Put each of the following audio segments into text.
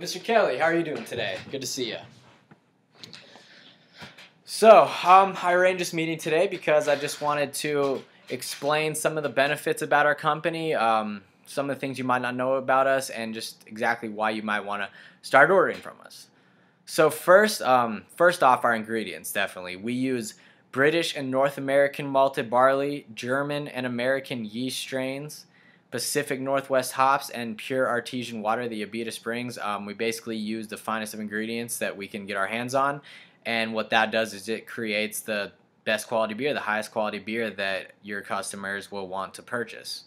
Mr. Kelly, how are you doing today? Good to see you. So, um, I arranged this meeting today because I just wanted to explain some of the benefits about our company, um, some of the things you might not know about us, and just exactly why you might want to start ordering from us. So first, um, first off, our ingredients definitely. We use British and North American malted barley, German and American yeast strains, Pacific Northwest hops, and pure artesian water, the Abita Springs. Um, we basically use the finest of ingredients that we can get our hands on, and what that does is it creates the best quality beer, the highest quality beer that your customers will want to purchase.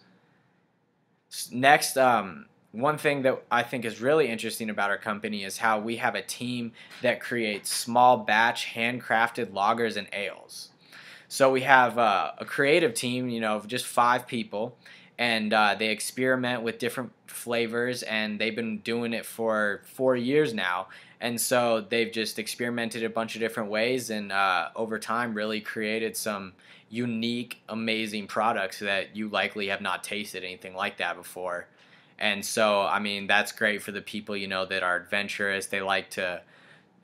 Next, um, one thing that I think is really interesting about our company is how we have a team that creates small batch handcrafted lagers and ales. So we have uh, a creative team, you know, of just five people, and uh, they experiment with different flavors, and they've been doing it for four years now. And so they've just experimented a bunch of different ways, and uh, over time, really created some unique, amazing products that you likely have not tasted anything like that before. And so, I mean, that's great for the people, you know, that are adventurous. They like to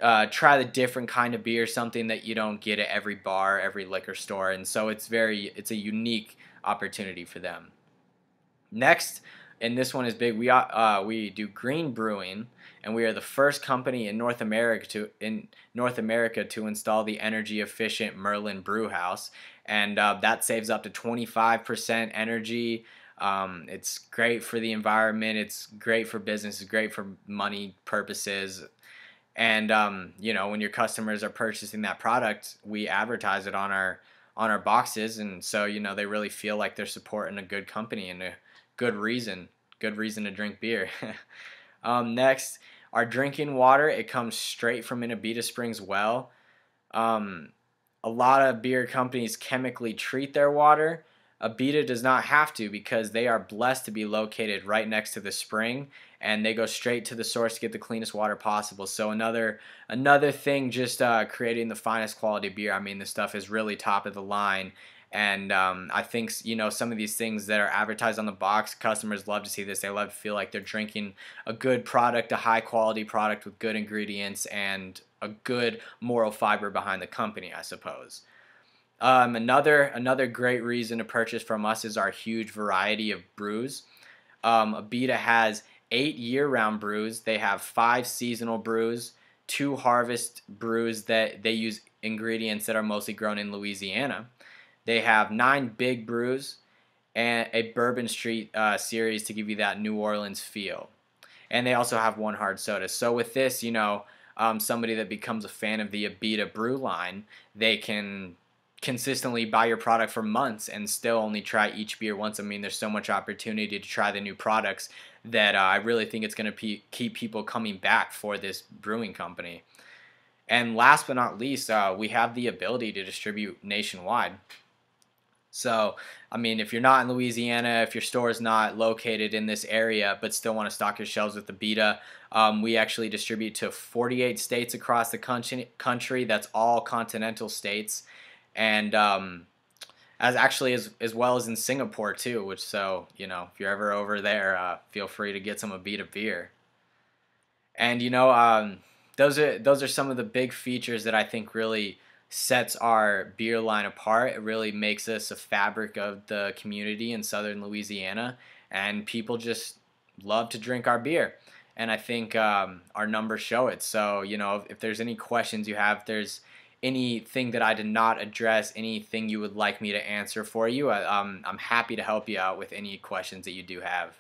uh, try the different kind of beer, something that you don't get at every bar, every liquor store. And so it's very, it's a unique opportunity for them. Next, and this one is big, we, uh, we do green brewing and we are the first company in North America to in North America to install the energy efficient Merlin brew house and uh, that saves up to 25% energy um, it's great for the environment. It's great for business. It's great for money purposes. And um, you know, when your customers are purchasing that product, we advertise it on our on our boxes, and so you know they really feel like they're supporting a good company and a good reason, good reason to drink beer. um, next, our drinking water it comes straight from an Abita Springs well. Um, a lot of beer companies chemically treat their water Abita does not have to because they are blessed to be located right next to the spring and they go straight to the source to get the cleanest water possible. So another another thing, just uh, creating the finest quality beer. I mean, the stuff is really top of the line, and um, I think you know some of these things that are advertised on the box, customers love to see this. They love to feel like they're drinking a good product, a high quality product with good ingredients and a good moral fiber behind the company, I suppose. Um, another another great reason to purchase from us is our huge variety of brews. Um, Abita has eight year-round brews. They have five seasonal brews, two harvest brews that they use ingredients that are mostly grown in Louisiana. They have nine big brews and a Bourbon Street uh, series to give you that New Orleans feel. And they also have one hard soda. So with this, you know, um, somebody that becomes a fan of the Abita brew line, they can consistently buy your product for months and still only try each beer once. I mean, there's so much opportunity to try the new products that uh, I really think it's going to pe- keep people coming back for this brewing company. And last but not least, uh, we have the ability to distribute nationwide. So, I mean, if you're not in Louisiana, if your store is not located in this area, but still want to stock your shelves with Abita, um, we actually distribute to 48 states across the country. That's all continental states and um, as actually as as well as in Singapore too. Which so you know if you're ever over there, uh, feel free to get some Abita beer. And you know um, those are those are some of the big features that I think really sets our beer line apart. It really makes us a fabric of the community in southern Louisiana, and people just love to drink our beer. And I think um, our numbers show it. So you know if, if there's any questions you have, if there's anything that I did not address, anything you would like me to answer for you, I, um, I'm happy to help you out with any questions that you do have.